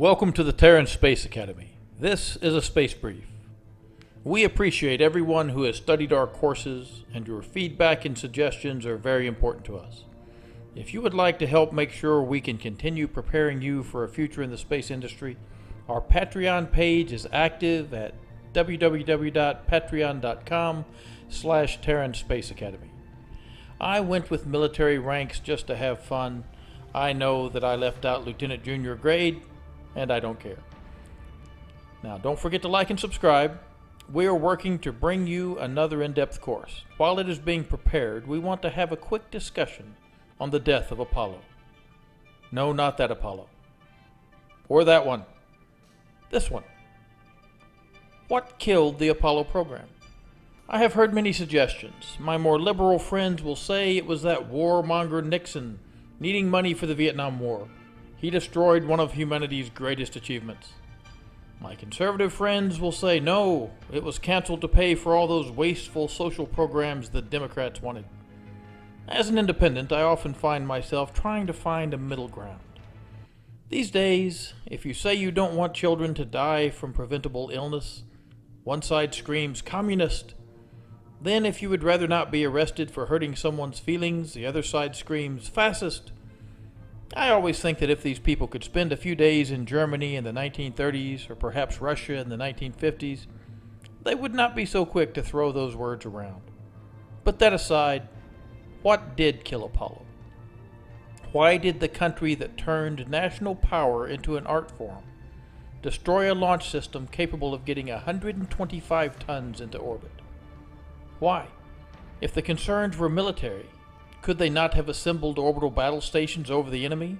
Welcome to the Terran Space Academy. This is a space brief. We appreciate everyone who has studied our courses, and your feedback and suggestions are very important to us. If you would like to help make sure we can continue preparing you for a future in the space industry, our Patreon page is active at www.patreon.com slash Terran Space Academy. I went with military ranks just to have fun. I know that I left out Lieutenant Junior grade, and I don't care. Now, don't forget to like and subscribe. We are working to bring you another in depth course. While it is being prepared, we want to have a quick discussion on the death of Apollo. No, not that Apollo. Or that one. This one. What killed the Apollo program? I have heard many suggestions. My more liberal friends will say it was that warmonger Nixon needing money for the Vietnam War. He destroyed one of humanity's greatest achievements. My conservative friends will say no, it was canceled to pay for all those wasteful social programs the Democrats wanted. As an independent, I often find myself trying to find a middle ground. These days, if you say you don't want children to die from preventable illness, one side screams communist. Then, if you would rather not be arrested for hurting someone's feelings, the other side screams fascist. I always think that if these people could spend a few days in Germany in the 1930s, or perhaps Russia in the 1950s, they would not be so quick to throw those words around. But that aside, what did kill Apollo? Why did the country that turned national power into an art form destroy a launch system capable of getting 125 tons into orbit? Why? If the concerns were military, could they not have assembled orbital battle stations over the enemy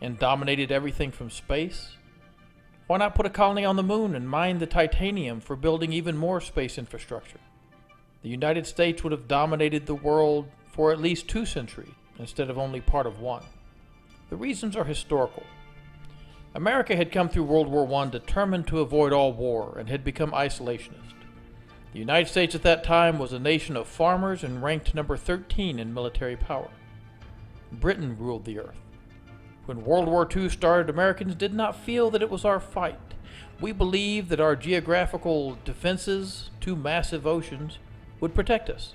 and dominated everything from space? Why not put a colony on the moon and mine the titanium for building even more space infrastructure? The United States would have dominated the world for at least two centuries instead of only part of one. The reasons are historical. America had come through World War I determined to avoid all war and had become isolationist. The United States at that time was a nation of farmers and ranked number 13 in military power. Britain ruled the earth. When World War II started, Americans did not feel that it was our fight. We believed that our geographical defenses, two massive oceans, would protect us.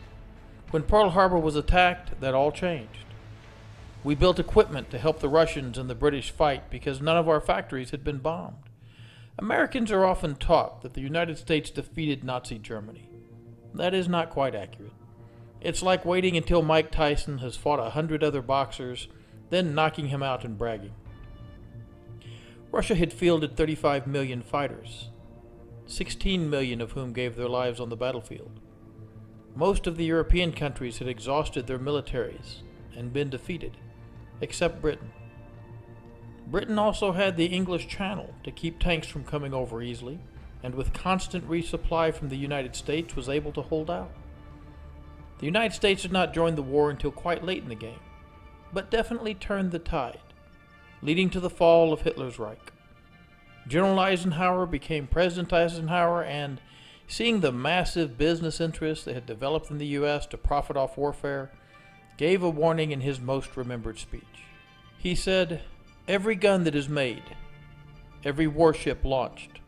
When Pearl Harbor was attacked, that all changed. We built equipment to help the Russians and the British fight because none of our factories had been bombed. Americans are often taught that the United States defeated Nazi Germany. That is not quite accurate. It's like waiting until Mike Tyson has fought a hundred other boxers, then knocking him out and bragging. Russia had fielded 35 million fighters, 16 million of whom gave their lives on the battlefield. Most of the European countries had exhausted their militaries and been defeated, except Britain. Britain also had the English Channel to keep tanks from coming over easily, and with constant resupply from the United States was able to hold out. The United States did not join the war until quite late in the game, but definitely turned the tide, leading to the fall of Hitler's Reich. General Eisenhower became President Eisenhower, and seeing the massive business interests that had developed in the U.S. to profit off warfare, gave a warning in his most remembered speech. He said, Every gun that is made, every warship launched,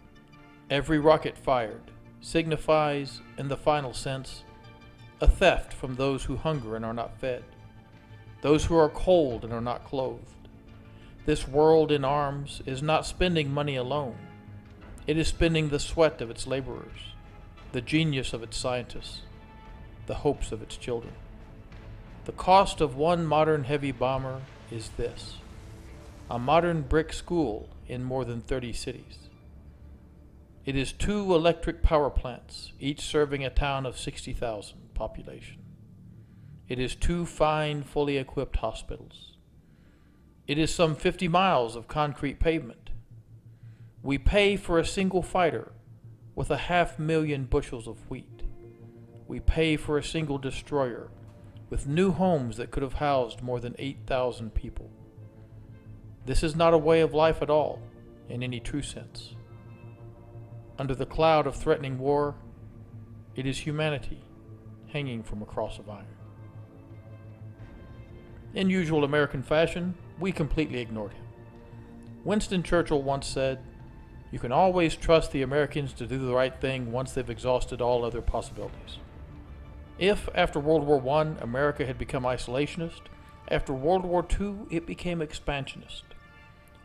every rocket fired, signifies, in the final sense, a theft from those who hunger and are not fed, those who are cold and are not clothed. This world in arms is not spending money alone. It is spending the sweat of its laborers, the genius of its scientists, the hopes of its children. The cost of one modern heavy bomber is this a modern brick school in more than 30 cities. It is two electric power plants, each serving a town of 60,000 population. It is two fine, fully equipped hospitals. It is some 50 miles of concrete pavement. We pay for a single fighter with a half million bushels of wheat. We pay for a single destroyer with new homes that could have housed more than 8,000 people. This is not a way of life at all, in any true sense. Under the cloud of threatening war, it is humanity hanging from a cross of iron. In usual American fashion, we completely ignored him. Winston Churchill once said, You can always trust the Americans to do the right thing once they've exhausted all other possibilities. If, after World War I, America had become isolationist, after World War II, it became expansionist.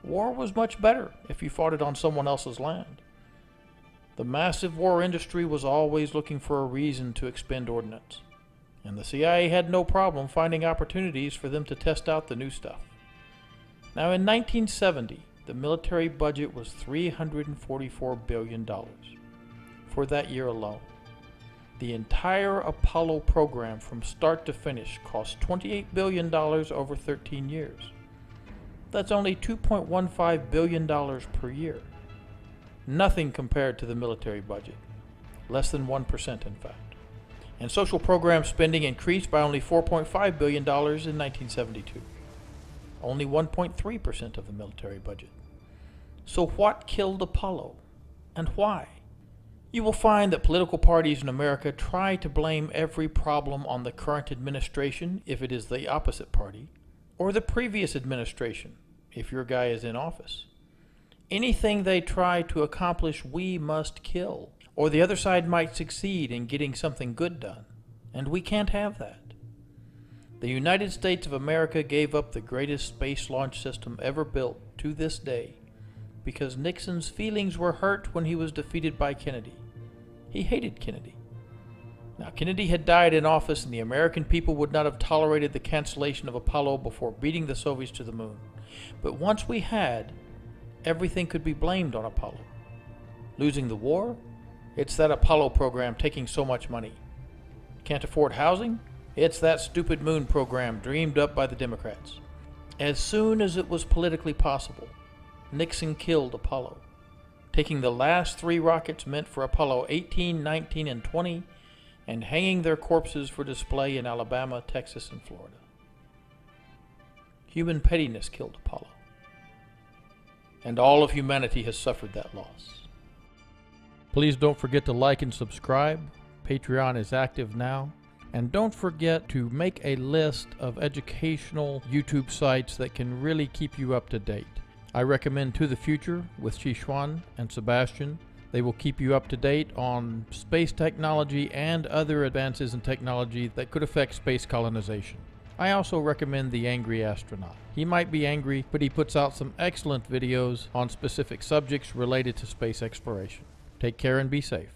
War was much better if you fought it on someone else's land. The massive war industry was always looking for a reason to expend ordnance, and the CIA had no problem finding opportunities for them to test out the new stuff. Now, in 1970, the military budget was $344 billion for that year alone. The entire Apollo program from start to finish cost $28 billion over 13 years. That's only $2.15 billion per year. Nothing compared to the military budget. Less than 1%, in fact. And social program spending increased by only $4.5 billion in 1972. Only 1.3% of the military budget. So, what killed Apollo? And why? You will find that political parties in America try to blame every problem on the current administration if it is the opposite party, or the previous administration if your guy is in office. Anything they try to accomplish, we must kill, or the other side might succeed in getting something good done, and we can't have that. The United States of America gave up the greatest space launch system ever built to this day because Nixon's feelings were hurt when he was defeated by Kennedy. He hated Kennedy. Now, Kennedy had died in office, and the American people would not have tolerated the cancellation of Apollo before beating the Soviets to the moon. But once we had, everything could be blamed on Apollo. Losing the war? It's that Apollo program taking so much money. Can't afford housing? It's that stupid moon program dreamed up by the Democrats. As soon as it was politically possible, Nixon killed Apollo, taking the last three rockets meant for Apollo 18, 19, and 20 and hanging their corpses for display in Alabama, Texas, and Florida. Human pettiness killed Apollo, and all of humanity has suffered that loss. Please don't forget to like and subscribe. Patreon is active now. And don't forget to make a list of educational YouTube sites that can really keep you up to date. I recommend To the Future with Xishuan and Sebastian. They will keep you up to date on space technology and other advances in technology that could affect space colonization. I also recommend The Angry Astronaut. He might be angry, but he puts out some excellent videos on specific subjects related to space exploration. Take care and be safe.